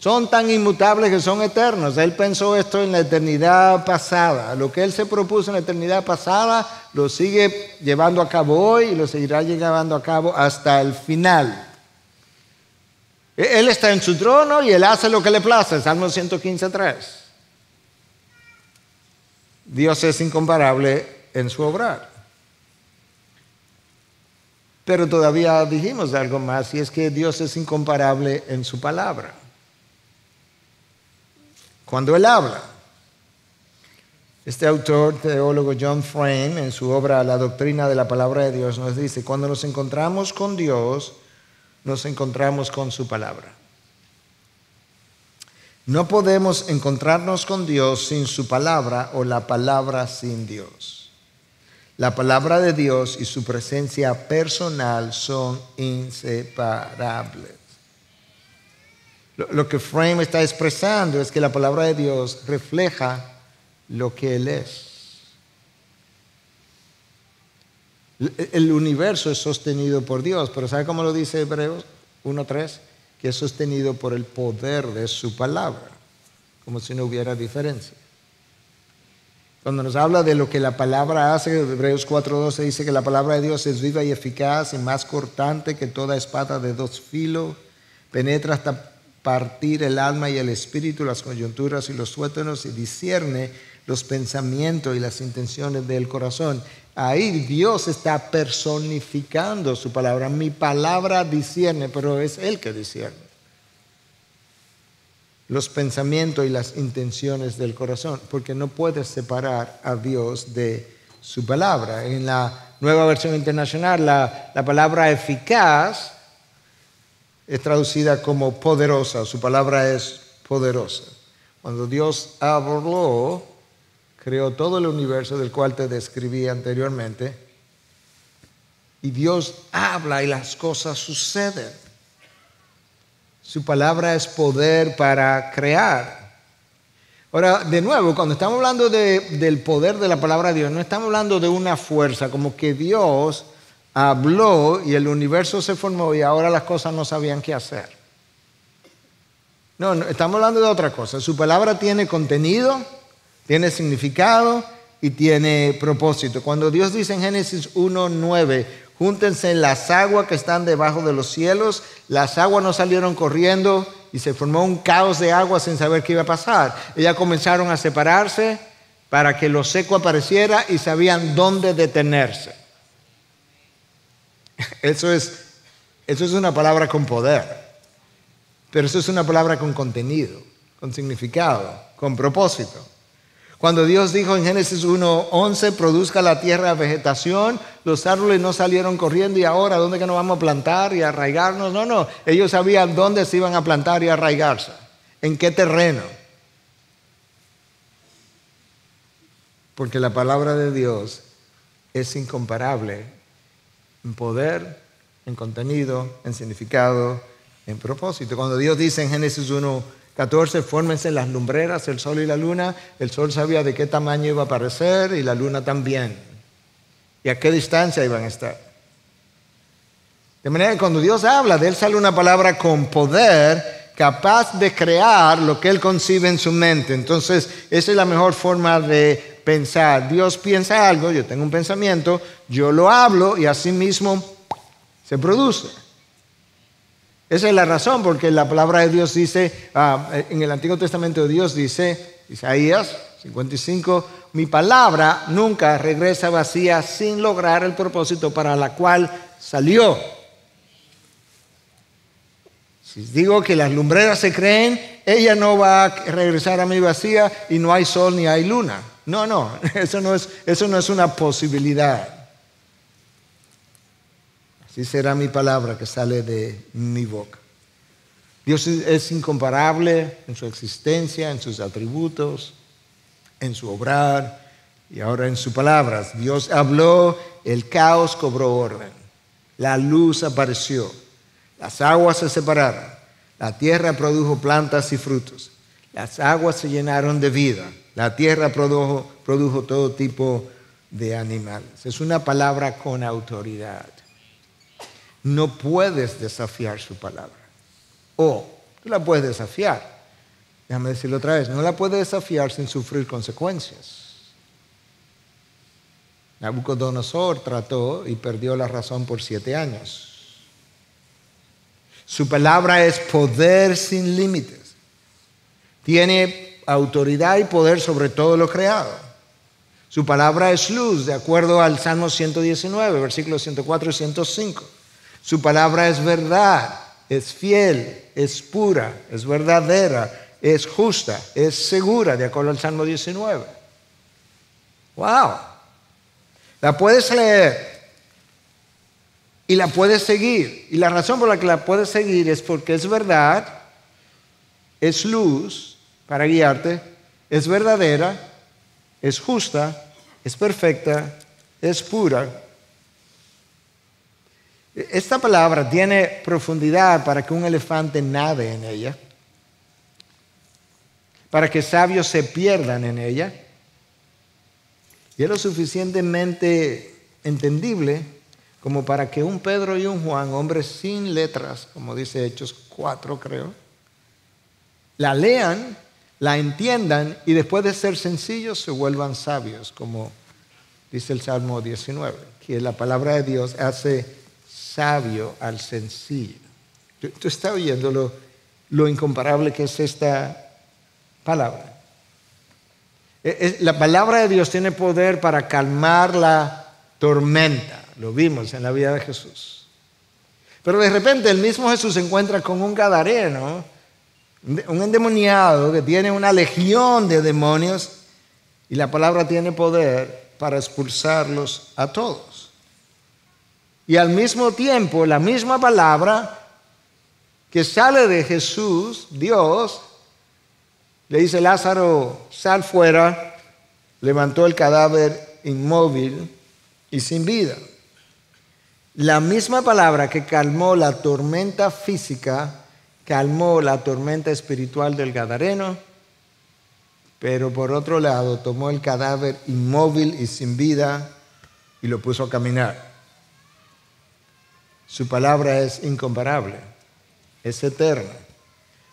Son tan inmutables que son eternos. Él pensó esto en la eternidad pasada. Lo que él se propuso en la eternidad pasada lo sigue llevando a cabo hoy y lo seguirá llevando a cabo hasta el final. Él está en su trono y él hace lo que le place. Salmo 115.3. Dios es incomparable en su obrar. Pero todavía dijimos algo más y es que Dios es incomparable en su palabra. Cuando Él habla. Este autor, teólogo John Frame, en su obra La doctrina de la palabra de Dios, nos dice, cuando nos encontramos con Dios, nos encontramos con su palabra. No podemos encontrarnos con Dios sin su palabra o la palabra sin Dios. La palabra de Dios y su presencia personal son inseparables. Lo, que Frame está expresando es que la palabra de Dios refleja lo que Él es. El universo es sostenido por Dios, pero ¿sabe cómo lo dice Hebreos 1.3? que es sostenido por el poder de su palabra, como si no hubiera diferencia. Cuando nos habla de lo que la palabra hace, Hebreos 4.12 dice que la palabra de Dios es viva y eficaz y más cortante que toda espada de dos filos, penetra hasta partir el alma y el espíritu, las coyunturas y los suétenos y discierne los pensamientos y las intenciones del corazón. Ahí Dios está personificando su palabra. Mi palabra discierne, pero es Él que discierne. Los pensamientos y las intenciones del corazón, porque no puedes separar a Dios de su palabra. En la nueva versión internacional, la, la palabra eficaz es traducida como poderosa. Su palabra es poderosa. Cuando Dios habló, creó todo el universo del cual te describí anteriormente. Y Dios habla y las cosas suceden. Su palabra es poder para crear. Ahora, de nuevo, cuando estamos hablando del poder de la palabra de Dios, no estamos hablando de una fuerza, como que Dios habló y el universo se formó y ahora las cosas no sabían qué hacer. No, no estamos hablando de otra cosa. Su palabra tiene contenido, tiene significado y tiene propósito. Cuando Dios dice en Génesis 1.9, júntense las aguas que están debajo de los cielos, las aguas no salieron corriendo y se formó un caos de agua sin saber qué iba a pasar. Ellas comenzaron a separarse para que lo seco apareciera y sabían dónde detenerse. Eso es, eso es una palabra con poder, pero eso es una palabra con contenido, con significado, con propósito. Cuando Dios dijo en Génesis 1.11, produzca la tierra vegetación, los árboles no salieron corriendo y ahora, ¿dónde que nos vamos a plantar y arraigarnos? No, no, ellos sabían dónde se iban a plantar y arraigarse, en qué terreno. Porque la palabra de Dios es incomparable en poder, en contenido, en significado, en propósito. Cuando Dios dice en Génesis 1, 14, fórmense las lumbreras, el sol y la luna. El sol sabía de qué tamaño iba a aparecer y la luna también. Y a qué distancia iban a estar. De manera que cuando Dios habla, de Él sale una palabra con poder, capaz de crear lo que Él concibe en su mente. Entonces, esa es la mejor forma de pensar. Dios piensa algo, yo tengo un pensamiento, yo lo hablo y así mismo se produce. Esa es la razón porque la palabra de Dios dice, ah, en el Antiguo Testamento Dios dice, Isaías 55, mi palabra nunca regresa vacía sin lograr el propósito para la cual salió. Si digo que las lumbreras se creen, ella no va a regresar a mi vacía y no hay sol ni hay luna. No, no, eso no es, eso no es una posibilidad. Así será mi palabra que sale de mi boca. Dios es incomparable en su existencia, en sus atributos, en su obrar y ahora en sus palabras. Dios habló, el caos cobró orden, la luz apareció, las aguas se separaron, la tierra produjo plantas y frutos, las aguas se llenaron de vida, la tierra produjo, todo tipo de animales. Es una palabra con autoridad. No puedes desafiar su palabra. O tú la puedes desafiar. Déjame decirlo otra vez, no la puedes desafiar sin sufrir consecuencias. Nabucodonosor trató y perdió la razón por siete años. Su palabra es poder sin límites. Tiene autoridad y poder sobre todo lo creado. Su palabra es luz, de acuerdo al Salmo 119, versículos 104 y 105. Su palabra es verdad, es fiel, es pura, es verdadera, es justa, es segura, de acuerdo al Salmo 19. ¡Wow! La puedes leer y la puedes seguir. Y la razón por la que la puedes seguir es porque es verdad, es luz para guiarte, es verdadera, es justa, es perfecta, es pura. Esta palabra tiene profundidad para que un elefante nade en ella, para que sabios se pierdan en ella, y es lo suficientemente entendible como para que un Pedro y un Juan, hombres sin letras, como dice Hechos 4 creo, la lean, la entiendan y después de ser sencillos se vuelvan sabios, como dice el Salmo 19, que la palabra de Dios hace sabio al sencillo. Tú, estás oyendo lo, lo, incomparable que es esta palabra. E, la palabra de Dios tiene poder para calmar la tormenta. Lo vimos en la vida de Jesús. Pero de repente el mismo Jesús se encuentra con un gadareno, un endemoniado que tiene una legión de demonios y la palabra tiene poder para expulsarlos a todos. Y al mismo tiempo, la misma palabra que sale de Jesús, Dios, le dice Lázaro, sal fuera, levantó el cadáver inmóvil y sin vida. La misma palabra que calmó la tormenta física, calmó la tormenta espiritual del Gadareno, pero por otro lado tomó el cadáver inmóvil y sin vida y lo puso a caminar. Su palabra es incomparable, es eterna.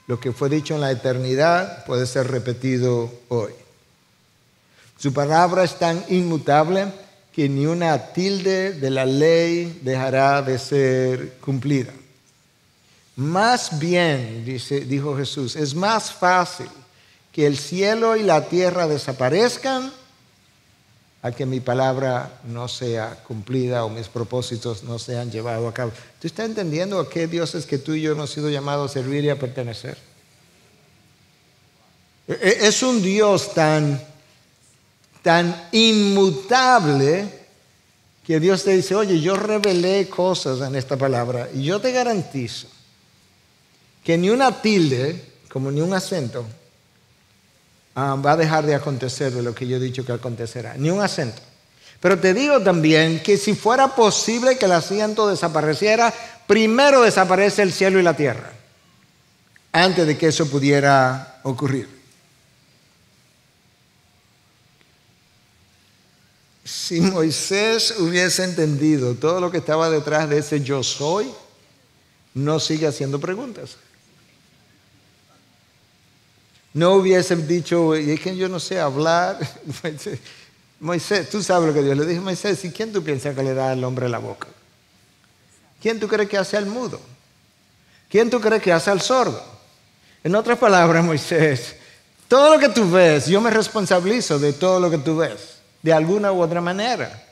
Lo que fue dicho en la eternidad puede ser repetido hoy. Su palabra es tan inmutable que ni una tilde de la ley dejará de ser cumplida. Más bien, dice, dijo Jesús, es más fácil que el cielo y la tierra desaparezcan a que mi palabra no sea cumplida o mis propósitos no sean llevados a cabo. ¿Tú estás entendiendo a qué Dios es que tú y yo hemos sido llamados a servir y a pertenecer? E, e, es un Dios tan, tan inmutable que Dios te dice, oye, yo revelé cosas en esta palabra y yo te garantizo que ni una tilde, como ni un acento, Ah, va a dejar de acontecer de lo que yo he dicho que acontecerá. Ni un acento. Pero te digo también que si fuera posible que el asiento desapareciera, primero desaparece el cielo y la tierra, antes de que eso pudiera ocurrir. Si Moisés hubiese entendido todo lo que estaba detrás de ese yo soy, no sigue haciendo preguntas no hubiesen dicho, es que yo no sé hablar. Moisés, tú sabes lo que Dios le dijo a Moisés, ¿y quién tú piensas que le da al hombre la boca? ¿Quién tú crees que hace al mudo? ¿Quién tú crees que hace al sordo? En otras palabras, Moisés, todo lo que tú ves, yo me responsabilizo de todo lo que tú ves, de alguna u otra manera.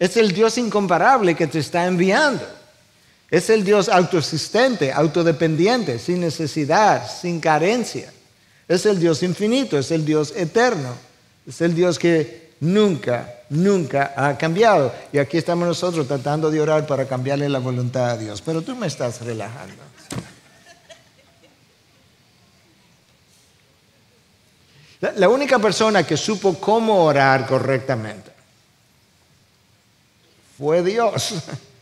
Es el Dios incomparable que te está enviando. Es el Dios autoexistente, autodependiente, sin necesidad, sin carencia. Es el Dios infinito, es el Dios eterno. Es el Dios que nunca, nunca ha cambiado. Y aquí estamos nosotros tratando de orar para cambiarle la voluntad a Dios. Pero tú me estás relajando. La única persona que supo cómo orar correctamente fue Dios.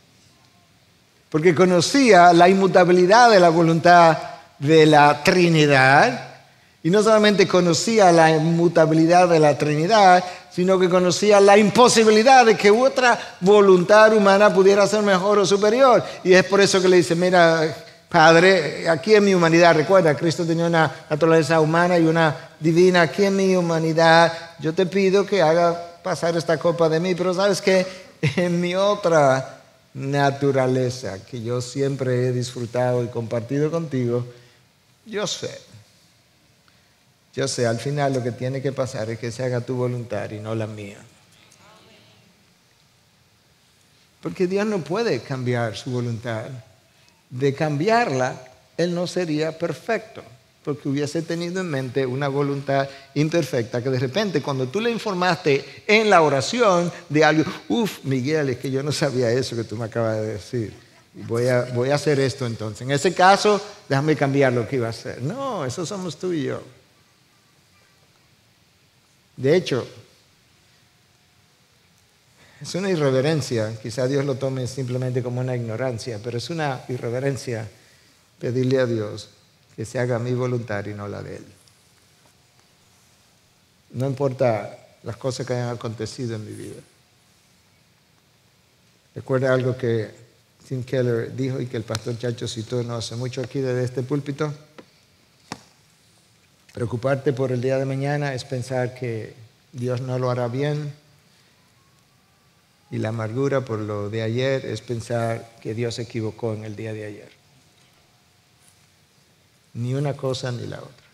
Porque conocía la inmutabilidad de la voluntad de la Trinidad. Y no solamente conocía la inmutabilidad de la Trinidad, sino que conocía la imposibilidad de que otra voluntad humana pudiera ser mejor o superior. Y es por eso que le dice, mira, Padre, aquí en mi humanidad, recuerda, Cristo tenía una naturaleza humana y una divina, aquí en mi humanidad, yo te pido que haga pasar esta copa de mí, pero sabes que en mi otra naturaleza que yo siempre he disfrutado y compartido contigo, yo sé, yo sé, al final lo que tiene que pasar es que se haga tu voluntad y no la mía. Porque Dios no puede cambiar su voluntad. De cambiarla, él no sería perfecto, porque hubiese tenido en mente una voluntad imperfecta que de repente cuando tú le informaste en la oración de algo, uff, Miguel, es que yo no sabía eso que tú me acabas de decir. Voy a, voy a hacer esto entonces. En ese caso, déjame cambiar lo que iba a hacer. No, eso somos tú y yo. De hecho, es una irreverencia, quizá Dios lo tome simplemente como una ignorancia, pero es una irreverencia pedirle a Dios que se haga mi voluntad y no la de Él. No importa las cosas que hayan acontecido en mi vida. Recuerda algo que Tim Keller dijo y que el pastor Chacho citó no hace mucho aquí desde este púlpito. Preocuparte por el día de mañana es pensar que Dios no lo hará bien y la amargura por lo de ayer es pensar que Dios se equivocó en el día de ayer. Ni una cosa ni la otra.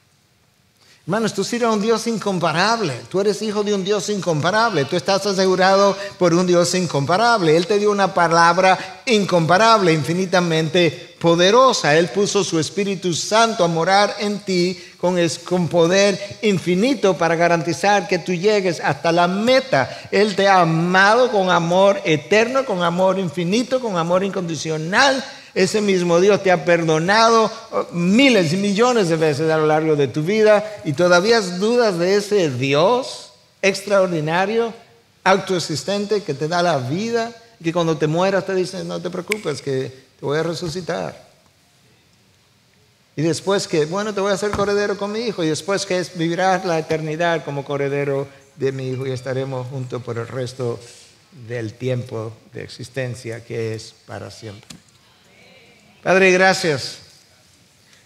Hermanos, tú sirves a un Dios incomparable. Tú eres hijo de un Dios incomparable. Tú estás asegurado por un Dios incomparable. Él te dio una palabra incomparable, infinitamente poderosa. Él puso su Espíritu Santo a morar en ti con, con poder infinito para garantizar que tú llegues hasta la meta. Él te ha amado con amor eterno, con amor infinito, con amor incondicional ese mismo Dios te ha perdonado oh, miles y millones de veces a lo largo de tu vida y todavía dudas de ese Dios extraordinario, autoexistente, que te da la vida y que cuando te mueras te dice, no te preocupes, que te voy a resucitar. Y después que, bueno, te voy a hacer corredero con mi hijo y después que vivirás la eternidad como corredero de mi hijo y estaremos juntos por el resto del tiempo de existencia que es para siempre. Padre, gracias.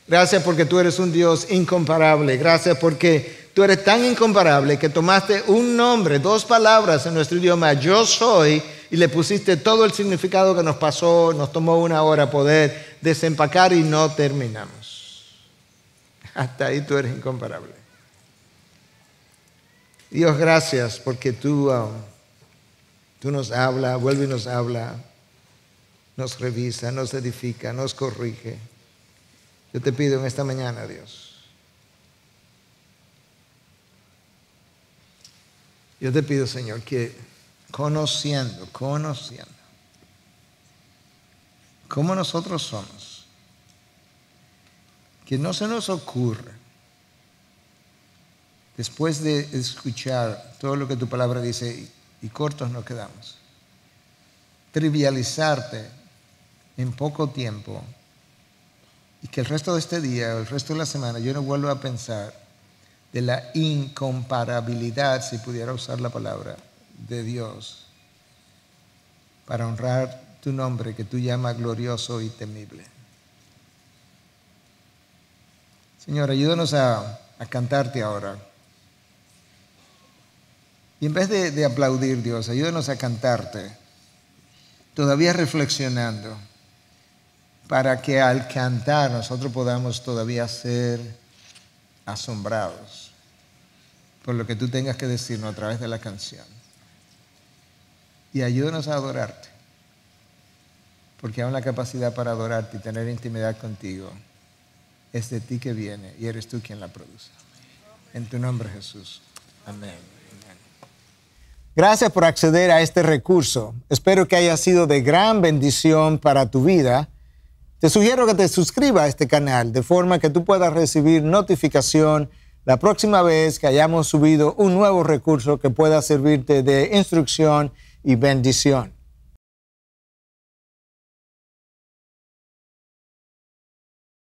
Gracias porque tú eres un Dios incomparable. Gracias porque tú eres tan incomparable que tomaste un nombre, dos palabras en nuestro idioma, yo soy, y le pusiste todo el significado que nos pasó, nos tomó una hora poder desempacar y no terminamos. Hasta ahí tú eres incomparable. Dios, gracias porque tú, tú nos hablas, vuelve y nos habla nos revisa, nos edifica, nos corrige. Yo te pido en esta mañana, Dios. Yo te pido, Señor, que conociendo, conociendo cómo nosotros somos, que no se nos ocurre, después de escuchar todo lo que tu palabra dice, y cortos nos quedamos, trivializarte en poco tiempo y que el resto de este día o el resto de la semana yo no vuelva a pensar de la incomparabilidad, si pudiera usar la palabra, de Dios para honrar tu nombre que tú llamas glorioso y temible. Señor, ayúdanos a, cantarte ahora. Y en vez de, de aplaudir Dios, ayúdanos a cantarte, todavía reflexionando para que al cantar nosotros podamos todavía ser asombrados por lo que tú tengas que decirnos a través de la canción. Y ayúdanos a adorarte, porque aún la capacidad para adorarte y tener intimidad contigo es de ti que viene y eres tú quien la produce. En tu nombre Jesús. Amén. Gracias por acceder a este recurso. Espero que haya sido de gran bendición para tu vida. Te sugiero que te suscribas a este canal de forma que tú puedas recibir notificación la próxima vez que hayamos subido un nuevo recurso que pueda servirte de instrucción y bendición.